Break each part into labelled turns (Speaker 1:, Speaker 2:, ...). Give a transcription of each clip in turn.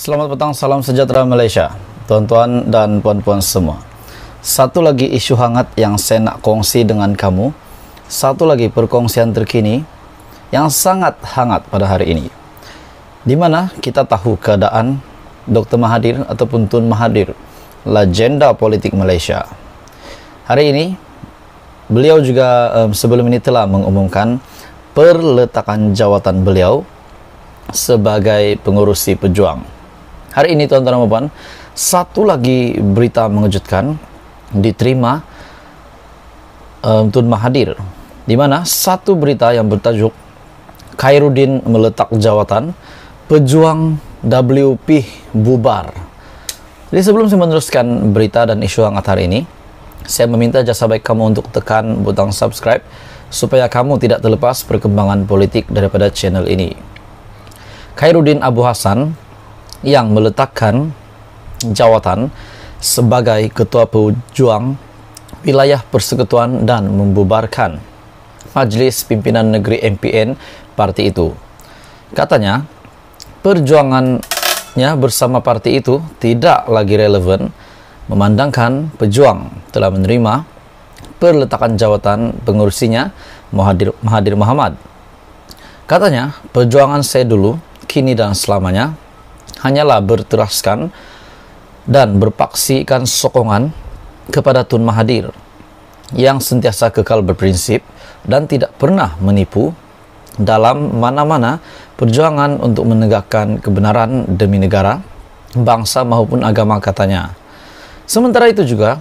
Speaker 1: Selamat petang, salam sejahtera Malaysia, tuan-tuan dan puan-puan semua. Satu lagi isu hangat yang saya nak kongsi dengan kamu, satu lagi perkongsian terkini yang sangat hangat pada hari ini. Di mana kita tahu keadaan Dr. Mahathir ataupun Tun Mahathir, legenda politik Malaysia. Hari ini, beliau juga um, sebelum ini telah mengumumkan perletakan jawatan beliau sebagai pengurusi pejuang. Hari ini tuan-tuan dan satu lagi berita mengejutkan diterima um, Tun Mahathir di mana satu berita yang bertajuk Khairuddin meletak jawatan pejuang WP bubar. Jadi sebelum saya meneruskan berita dan isu hangat hari ini, saya meminta jasa baik kamu untuk tekan butang subscribe supaya kamu tidak terlepas perkembangan politik daripada channel ini. Khairuddin Abu Hasan yang meletakkan jawatan sebagai ketua pejuang wilayah persekutuan dan membubarkan Majlis Pimpinan Negeri MPN parti itu. Katanya, perjuangannya bersama parti itu tidak lagi relevan memandangkan pejuang telah menerima perletakan jawatan pengurusinya Mahathir, Mahathir Muhammad. Katanya, perjuangan saya dulu, kini dan selamanya hanyalah berteraskan dan berpaksikan sokongan kepada Tun Mahathir yang sentiasa kekal berprinsip dan tidak pernah menipu dalam mana-mana perjuangan untuk menegakkan kebenaran demi negara, bangsa maupun agama katanya. Sementara itu juga,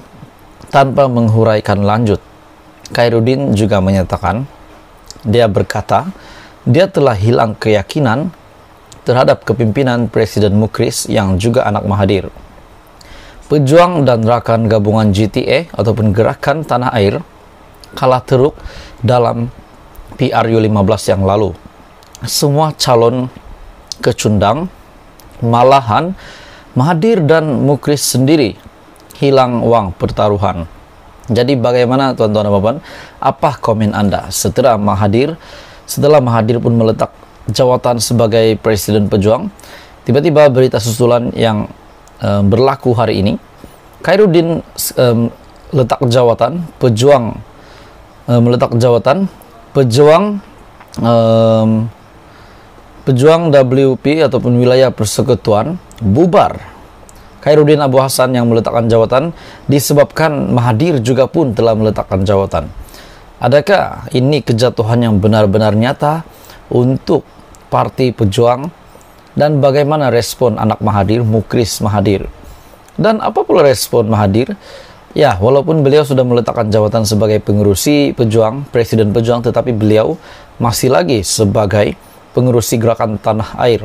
Speaker 1: tanpa menghuraikan lanjut, Khairuddin juga menyatakan, dia berkata, dia telah hilang keyakinan terhadap kepimpinan Presiden Mukris yang juga anak Mahathir. Pejuang dan rakan gabungan GTA ataupun Gerakan Tanah Air kalah teruk dalam PRU 15 yang lalu. Semua calon kecundang, malahan Mahathir dan Mukris sendiri hilang uang pertaruhan. Jadi bagaimana tuan-tuan dan puan apa komen Anda setelah Mahathir setelah Mahathir pun meletak jawatan sebagai Presiden Pejuang, tiba-tiba berita susulan yang um, berlaku hari ini, Khairuddin um, letak jawatan Pejuang um, jawatan Pejuang um, Pejuang WP ataupun wilayah persekutuan bubar. Khairuddin Abu Hasan yang meletakkan jawatan disebabkan Mahathir juga pun telah meletakkan jawatan. Adakah ini kejatuhan yang benar-benar nyata untuk Parti Pejuang dan bagaimana respon anak Mahathir, Mukris Mahathir. Dan apa pula respon Mahathir? Ya, walaupun beliau sudah meletakkan jawatan sebagai pengurusi pejuang, presiden pejuang, tetapi beliau masih lagi sebagai pengurusi gerakan tanah air.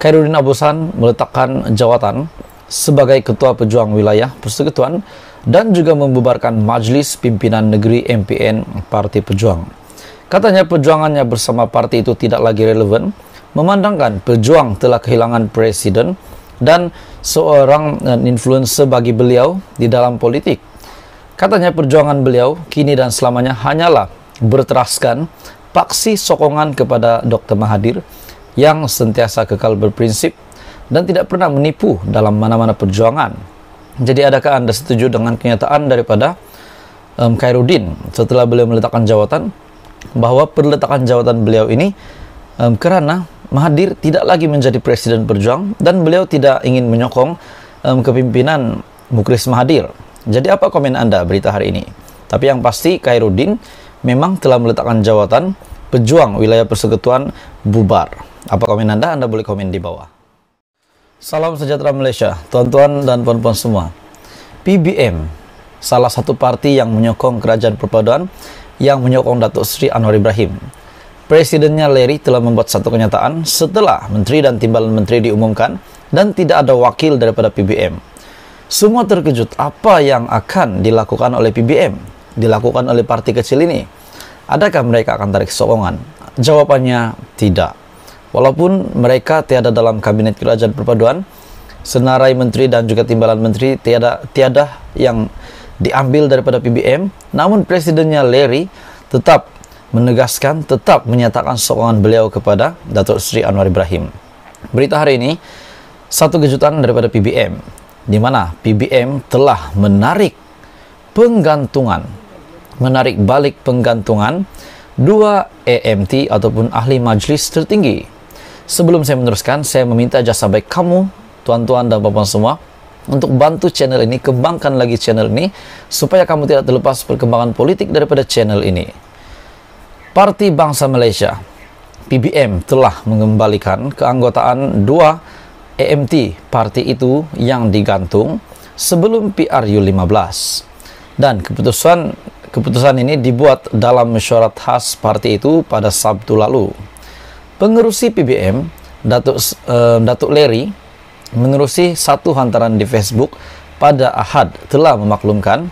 Speaker 1: Khairuddin Abusan meletakkan jawatan sebagai ketua pejuang wilayah persekutuan dan juga membubarkan Majlis Pimpinan Negeri MPN Parti Pejuang. Katanya perjuangannya bersama parti itu tidak lagi relevan, memandangkan pejuang telah kehilangan presiden dan seorang eh, influencer bagi beliau di dalam politik. Katanya perjuangan beliau kini dan selamanya hanyalah berteraskan paksi sokongan kepada Dr. Mahathir yang sentiasa kekal berprinsip dan tidak pernah menipu dalam mana-mana perjuangan. Jadi adakah Anda setuju dengan kenyataan daripada um, Khairuddin setelah beliau meletakkan jawatan bahwa perletakan jawatan beliau ini um, kerana Mahathir tidak lagi menjadi presiden berjuang dan beliau tidak ingin menyokong um, kepimpinan Mukris Mahathir. Jadi apa komen Anda berita hari ini? Tapi yang pasti Khairuddin memang telah meletakkan jawatan pejuang wilayah persekutuan bubar. Apa komen Anda? Anda boleh komen di bawah. Salam sejahtera Malaysia, tuan-tuan dan puan-puan semua. PBM, salah satu parti yang menyokong kerajaan perpaduan yang menyokong Datuk Seri Anwar Ibrahim. Presidennya Larry telah membuat satu kenyataan setelah menteri dan timbalan menteri diumumkan dan tidak ada wakil daripada PBM. Semua terkejut apa yang akan dilakukan oleh PBM, dilakukan oleh parti kecil ini. Adakah mereka akan tarik sokongan? Jawabannya tidak. Walaupun mereka tiada dalam kabinet kerajaan perpaduan, senarai menteri dan juga timbalan menteri tiada tiada yang diambil daripada PBM, namun presidennya Larry tetap menegaskan, tetap menyatakan sokongan beliau kepada Datuk Seri Anwar Ibrahim. Berita hari ini, Satu kejutan daripada PBM, di mana PBM telah menarik penggantungan, menarik balik penggantungan dua AMT ataupun ahli majlis tertinggi. Sebelum saya meneruskan, saya meminta jasa baik kamu, tuan-tuan dan bapak semua, untuk bantu channel ini, kembangkan lagi channel ini, supaya kamu tidak terlepas perkembangan politik daripada channel ini. Parti Bangsa Malaysia, PBM telah mengembalikan keanggotaan dua AMT parti itu yang digantung sebelum PRU 15 dan keputusan keputusan ini dibuat dalam mesyuarat khas parti itu pada Sabtu lalu. Pengerusi PBM Datuk uh, Datuk Leri menerusi satu hantaran di Facebook pada Ahad telah memaklumkan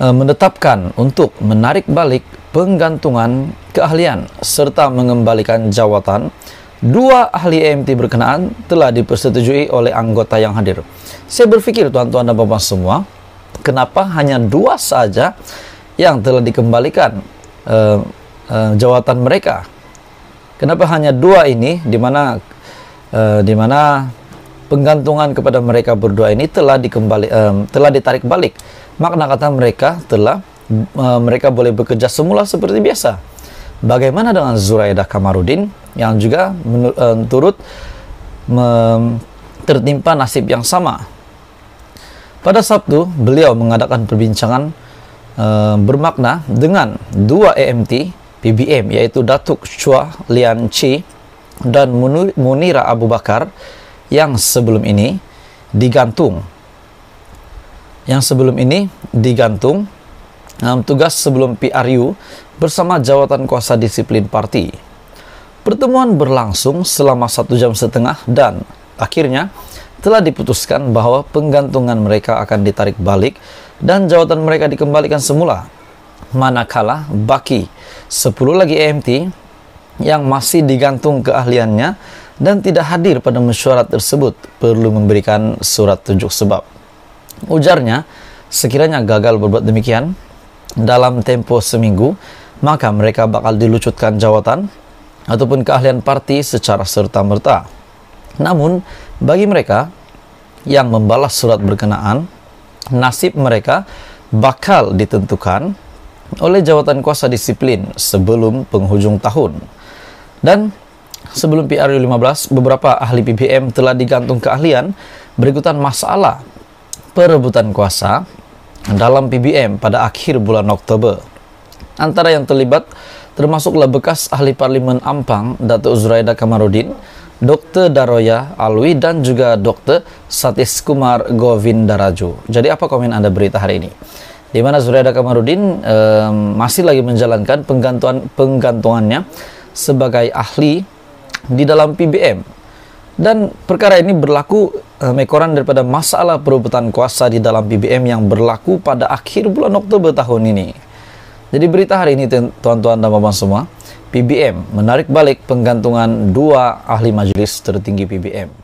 Speaker 1: uh, menetapkan untuk menarik balik penggantungan keahlian serta mengembalikan jawatan Dua ahli EMT berkenaan telah dipersetujui oleh anggota yang hadir. Saya berpikir tuan-tuan dan bapak semua, kenapa hanya dua saja yang telah dikembalikan uh, uh, jawatan mereka? Kenapa hanya dua ini, di mana uh, di mana penggantungan kepada mereka berdua ini telah dikembali um, telah ditarik balik? Makna kata mereka telah uh, mereka boleh bekerja semula seperti biasa. Bagaimana dengan Zuraidah Kamarudin yang juga turut tertimpa nasib yang sama? Pada Sabtu, beliau mengadakan perbincangan uh, bermakna dengan dua EMT PBM yaitu Datuk Chua Lian Chi dan Munira Abu Bakar yang sebelum ini digantung yang sebelum ini digantung um, tugas sebelum PRU bersama jawatan kuasa disiplin parti. Pertemuan berlangsung selama satu jam setengah dan akhirnya telah diputuskan bahwa penggantungan mereka akan ditarik balik dan jawatan mereka dikembalikan semula. Manakala baki 10 lagi EMT yang masih digantung keahliannya dan tidak hadir pada mesyuarat tersebut perlu memberikan surat tunjuk sebab. Ujarnya, sekiranya gagal berbuat demikian dalam tempo seminggu, maka mereka bakal dilucutkan jawatan ataupun keahlian parti secara serta-merta. Namun, bagi mereka yang membalas surat berkenaan, nasib mereka bakal ditentukan oleh jawatan kuasa disiplin sebelum penghujung tahun. Dan sebelum PRU 15, beberapa ahli PBM telah digantung keahlian berikutan masalah perebutan kuasa dalam PBM pada akhir bulan Oktober. Antara yang terlibat termasuklah bekas ahli parlimen Ampang Datuk Zuraida Kamarudin, Dr. Daroya Alwi dan juga Dr. Satis Kumar Govindaraju. Jadi apa komen Anda berita hari ini? Di mana Zuraida Kamarudin um, masih lagi menjalankan penggantuan penggantungannya sebagai ahli di dalam PBM. Dan perkara ini berlaku um, ekoran daripada masalah perebutan kuasa di dalam PBM yang berlaku pada akhir bulan Oktober tahun ini. Jadi berita hari ini tuan-tuan dan bapak semua, PBM menarik balik penggantungan dua ahli majelis tertinggi PBM.